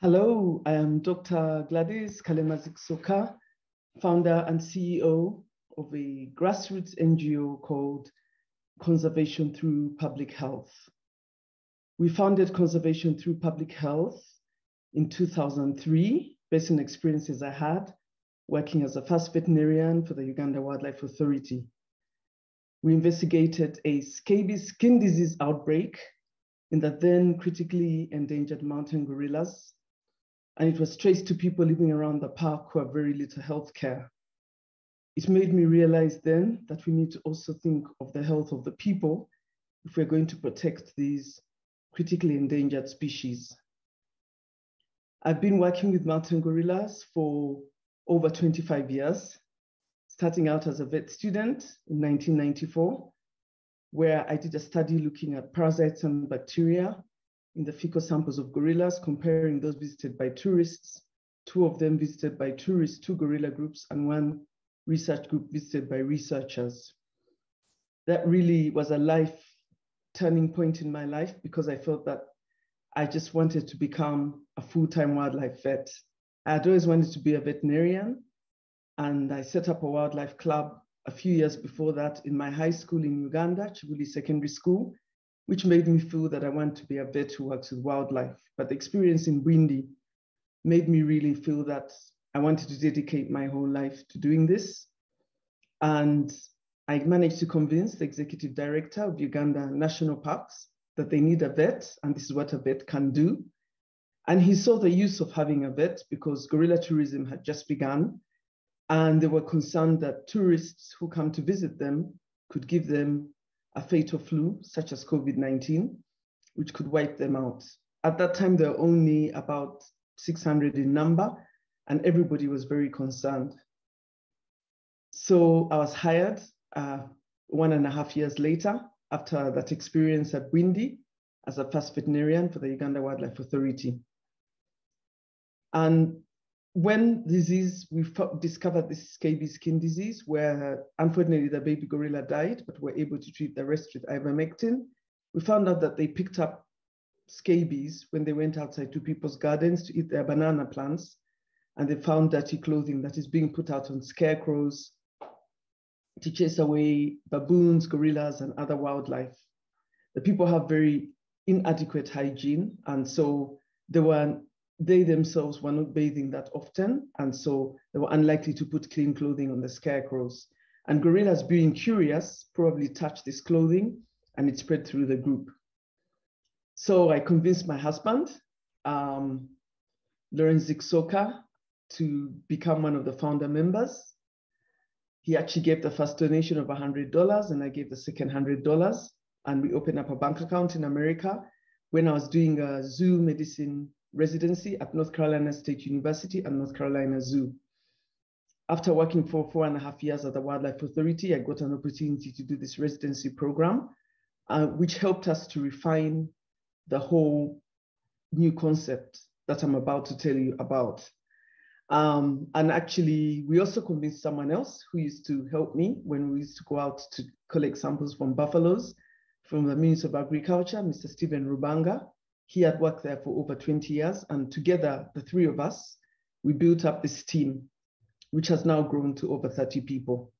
Hello, I am Dr. Gladys Kalema-Zikusoka, founder and CEO of a grassroots NGO called Conservation Through Public Health. We founded Conservation Through Public Health in 2003, based on experiences I had working as a first veterinarian for the Uganda Wildlife Authority. We investigated a scabies skin disease outbreak in the then critically endangered mountain gorillas and it was traced to people living around the park who have very little health care. It made me realize then that we need to also think of the health of the people if we're going to protect these critically endangered species. I've been working with mountain gorillas for over 25 years, starting out as a vet student in 1994, where I did a study looking at parasites and bacteria in the fecal samples of gorillas, comparing those visited by tourists, two of them visited by tourists, two gorilla groups, and one research group visited by researchers. That really was a life turning point in my life because I felt that I just wanted to become a full-time wildlife vet. I had always wanted to be a veterinarian, and I set up a wildlife club a few years before that in my high school in Uganda, Kibuli Secondary School, which made me feel that I want to be a vet who works with wildlife. But the experience in Bwindi made me really feel that I wanted to dedicate my whole life to doing this. And I managed to convince the executive director of Uganda National Parks that they need a vet, and this is what a vet can do. And he saw the use of having a vet because gorilla tourism had just begun. And they were concerned that tourists who come to visit them could give them a fatal flu, such as COVID 19, which could wipe them out. At that time, there were only about 600 in number, and everybody was very concerned. So I was hired uh, one and a half years later after that experience at Bwindi as a first veterinarian for the Uganda Wildlife Authority. And when disease, we discovered this scabies skin disease where unfortunately the baby gorilla died, but we were able to treat the rest with ivermectin. We found out that they picked up scabies when they went outside to people's gardens to eat their banana plants. And they found dirty clothing that is being put out on scarecrows to chase away baboons, gorillas, and other wildlife. The people have very inadequate hygiene. And so they were they themselves were not bathing that often, and so they were unlikely to put clean clothing on the scarecrows. And gorillas, being curious, probably touched this clothing and it spread through the group. So I convinced my husband, um, Lawrence Zikusoka, to become one of the founder members. He actually gave the first donation of $100 and I gave the second $100. And we opened up a bank account in America when I was doing a zoo medicine residency at North Carolina State University and North Carolina Zoo. After working for four and a half years at the Wildlife Authority, I got an opportunity to do this residency program, uh, which helped us to refine the whole new concept that I'm about to tell you about. Um, and actually, we also convinced someone else who used to help me when we used to go out to collect samples from buffaloes from the Ministry of Agriculture, Mr. Stephen Rubanga, he had worked there for over 20 years, and together, the three of us, we built up this team, which has now grown to over 30 people.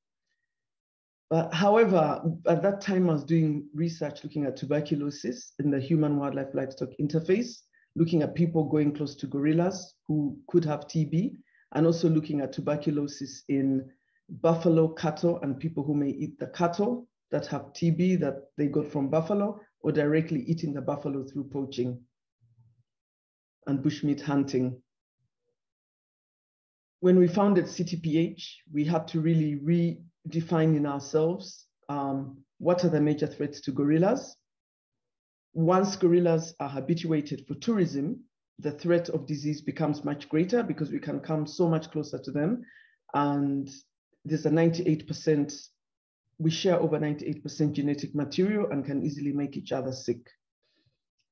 But however, at that time, I was doing research looking at tuberculosis in the human wildlife livestock interface, looking at people going close to gorillas who could have TB, and also looking at tuberculosis in buffalo cattle and people who may eat the cattle that have TB that they got from buffalo, or directly eating the buffalo through poaching and bushmeat hunting. When we founded CTPH, we had to really redefine in ourselves um, what are the major threats to gorillas. Once gorillas are habituated for tourism, the threat of disease becomes much greater because we can come so much closer to them. And there's a 98% we share over 98% genetic material and can easily make each other sick.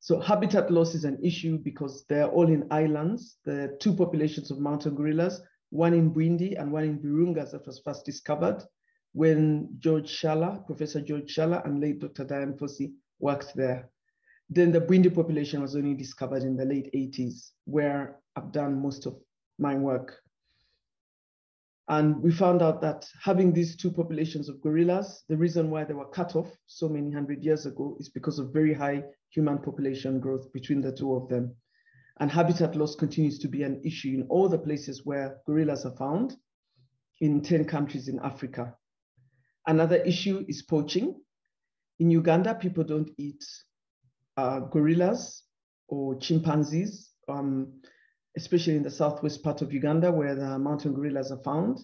So habitat loss is an issue because they're all in islands. Are two populations of mountain gorillas, one in Bwindi and one in Virunga that was first discovered when George Schaller, Professor George Schaller and late Dr. Dian Fossey worked there. Then the Bwindi population was only discovered in the late 80s, where I've done most of my work. And we found out that having these two populations of gorillas, the reason why they were cut off so many hundred years ago is because of very high human population growth between the two of them. And habitat loss continues to be an issue in all the places where gorillas are found in 10 countries in Africa. Another issue is poaching. In Uganda, people don't eat uh, gorillas or chimpanzees. Um, especially in the southwest part of Uganda where the mountain gorillas are found.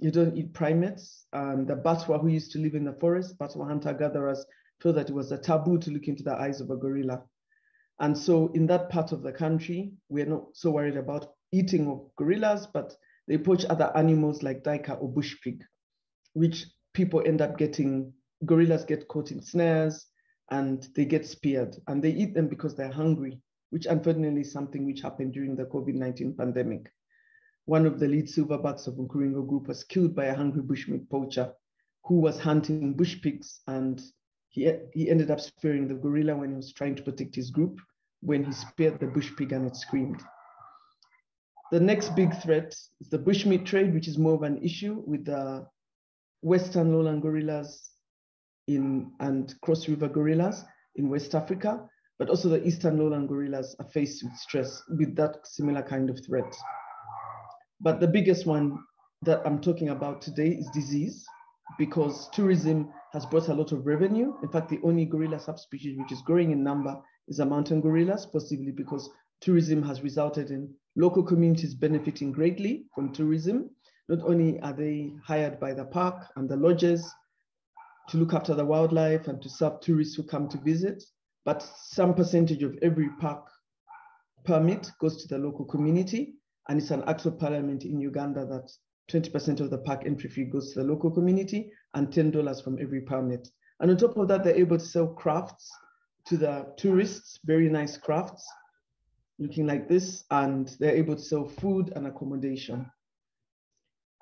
You don't eat primates. Um, the Batwa who used to live in the forest, Batwa hunter-gatherers, felt that it was a taboo to look into the eyes of a gorilla. And so in that part of the country, we're not so worried about eating of gorillas, but they poach other animals like duiker or bush pig, which people end up getting, gorillas get caught in snares and they get speared and they eat them because they're hungry which unfortunately is something which happened during the COVID-19 pandemic. One of the lead silverbacks of Nkuringo group was killed by a hungry bushmeat poacher who was hunting bush pigs and he, he ended up spearing the gorilla when he was trying to protect his group when he speared the bush pig and it screamed. The next big threat is the bushmeat trade, which is more of an issue with the Western lowland gorillas in, and cross river gorillas in West Africa but also the eastern lowland gorillas are faced with stress with that similar kind of threat. But the biggest one that I'm talking about today is disease, because tourism has brought a lot of revenue. In fact, the only gorilla subspecies which is growing in number is the mountain gorillas, possibly because tourism has resulted in local communities benefiting greatly from tourism. Not only are they hired by the park and the lodges to look after the wildlife and to serve tourists who come to visit, but some percentage of every park permit goes to the local community. And it's an act of parliament in Uganda that 20% of the park entry fee goes to the local community and $10 from every permit. And on top of that, they're able to sell crafts to the tourists, very nice crafts, looking like this, and they're able to sell food and accommodation.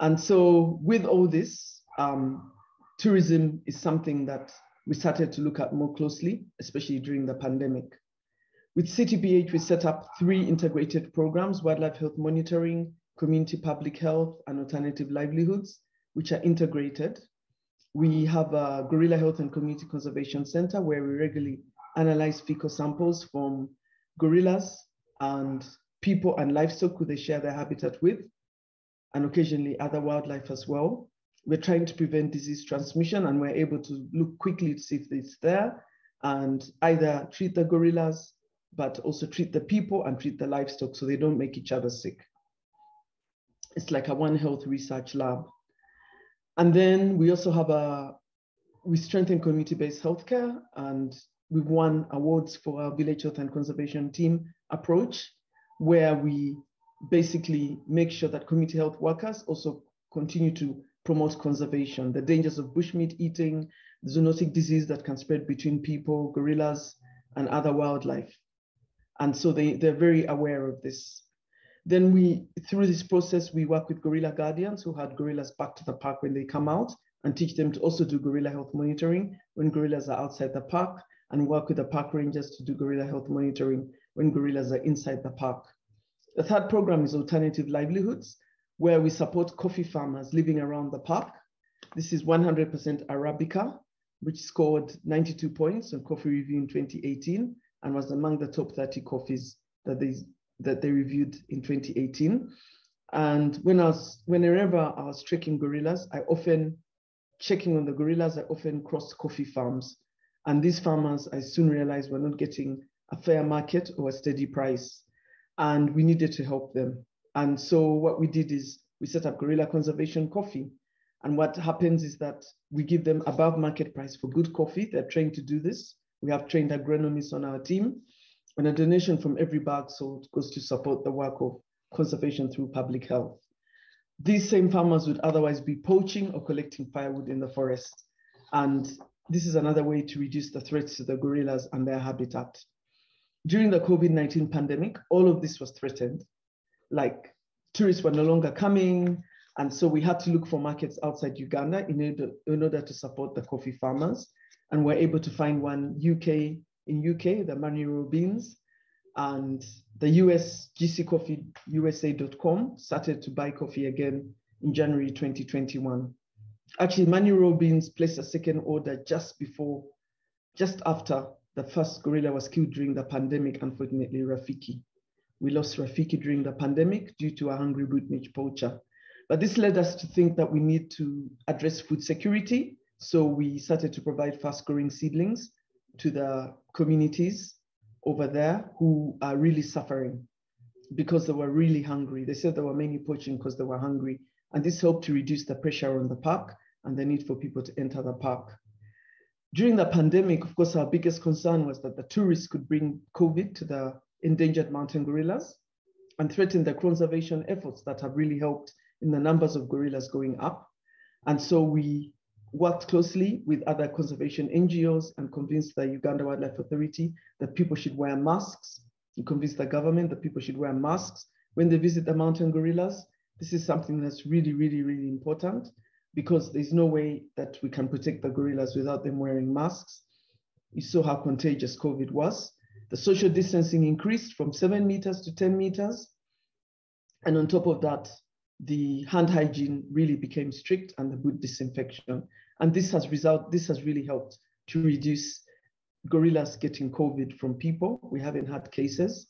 And so with all this, um, tourism is something that we started to look at more closely, especially during the pandemic. With CTPH, we set up three integrated programs, wildlife health monitoring, community public health, and alternative livelihoods, which are integrated. We have a Gorilla Health and Community Conservation Center where we regularly analyze fecal samples from gorillas and people and livestock who they share their habitat with, and occasionally other wildlife as well we're trying to prevent disease transmission and we're able to look quickly to see if it's there and either treat the gorillas, but also treat the people and treat the livestock so they don't make each other sick. It's like a One Health research lab. And then we also have a, we strengthen community-based healthcare and we've won awards for our village health and conservation team approach, where we basically make sure that community health workers also continue to promote conservation, the dangers of bushmeat eating, zoonotic disease that can spread between people, gorillas, and other wildlife. And so they, they're very aware of this. Then we, through this process, we work with gorilla guardians who had gorillas back to the park when they come out and teach them to also do gorilla health monitoring when gorillas are outside the park and work with the park rangers to do gorilla health monitoring when gorillas are inside the park. The third program is alternative livelihoods where we support coffee farmers living around the park. This is 100% Arabica, which scored 92 points on Coffee Review in 2018 and was among the top 30 coffees that they, that they reviewed in 2018. And when I was, whenever I was trekking gorillas, I often, checking on the gorillas, I often crossed coffee farms. And these farmers, I soon realized were not getting a fair market or a steady price. And we needed to help them. And so what we did is we set up Gorilla Conservation Coffee. And what happens is that we give them above market price for good coffee. They're trained to do this. We have trained agronomists on our team. And a donation from every bag sold goes to support the work of conservation through public health. These same farmers would otherwise be poaching or collecting firewood in the forest. And this is another way to reduce the threats to the gorillas and their habitat. During the COVID-19 pandemic, all of this was threatened like tourists were no longer coming. And so we had to look for markets outside Uganda in order, in order to support the coffee farmers. And we're able to find one UK in UK, the Manuro beans, and the US GC Coffee USA.com started to buy coffee again in January 2021. Actually, Manuro beans placed a second order just before, just after the first gorilla was killed during the pandemic, unfortunately, Rafiki. We lost Rafiki during the pandemic due to a hungry bushmeat poacher. But this led us to think that we need to address food security. So we started to provide fast growing seedlings to the communities over there who are really suffering because they were really hungry. They said there were many poaching because they were hungry. And this helped to reduce the pressure on the park and the need for people to enter the park. During the pandemic, of course, our biggest concern was that the tourists could bring COVID to the endangered mountain gorillas and threaten the conservation efforts that have really helped in the numbers of gorillas going up. And so we worked closely with other conservation NGOs and convinced the Uganda Wildlife Authority that people should wear masks. We convinced the government that people should wear masks when they visit the mountain gorillas. This is something that's really, really, really important because there's no way that we can protect the gorillas without them wearing masks. You saw how contagious COVID was. The social distancing increased from seven meters to 10 meters. And on top of that, the hand hygiene really became strict and the boot disinfection. And this has result, this has really helped to reduce gorillas getting COVID from people. We haven't had cases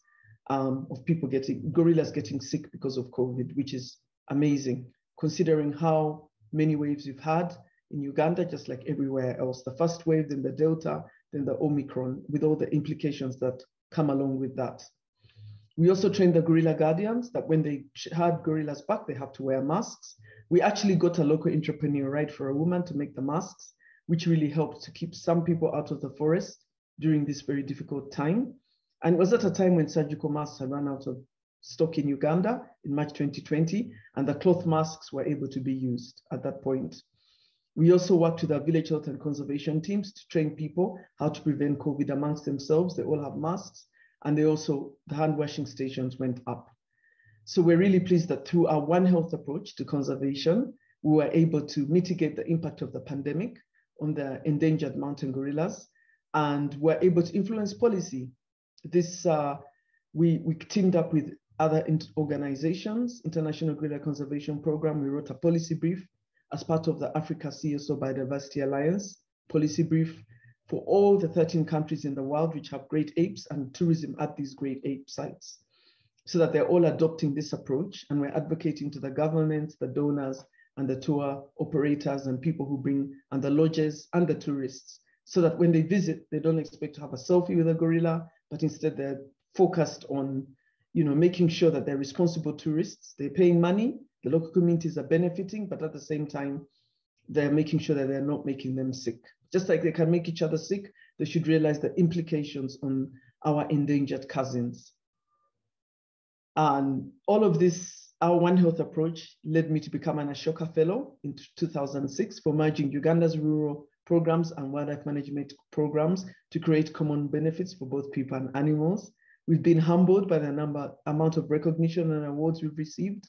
um, of people getting, gorillas getting sick because of COVID, which is amazing, considering how many waves we've had in Uganda, just like everywhere else. The first wave, then the Delta, then the Omicron, with all the implications that come along with that. We also trained the gorilla guardians that when they had gorillas back, they have to wear masks. We actually got a local entrepreneur, right, for a woman to make the masks, which really helped to keep some people out of the forest during this very difficult time. And was at a time when surgical masks had run out of stock in Uganda in March 2020, and the cloth masks were able to be used at that point. We also worked with our village health and conservation teams to train people how to prevent COVID amongst themselves. They all have masks, and they also, the hand washing stations went up. So we're really pleased that through our One Health approach to conservation, we were able to mitigate the impact of the pandemic on the endangered mountain gorillas and were able to influence policy. This, uh, we, we teamed up with other organizations, International Gorilla Conservation Program, we wrote a policy brief as part of the Africa CSO Biodiversity Alliance policy brief for all the 13 countries in the world which have great apes and tourism at these great ape sites so that they're all adopting this approach. And we're advocating to the governments, the donors, and the tour operators and people who bring and the lodges and the tourists so that when they visit, they don't expect to have a selfie with a gorilla, but instead they're focused on you know, making sure that they're responsible tourists, they're paying money, the local communities are benefiting, but at the same time, they're making sure that they're not making them sick. Just like they can make each other sick, they should realize the implications on our endangered cousins. And all of this, our One Health approach led me to become an Ashoka Fellow in 2006 for merging Uganda's rural programs and wildlife management programs to create common benefits for both people and animals. We've been humbled by the number, amount of recognition and awards we've received.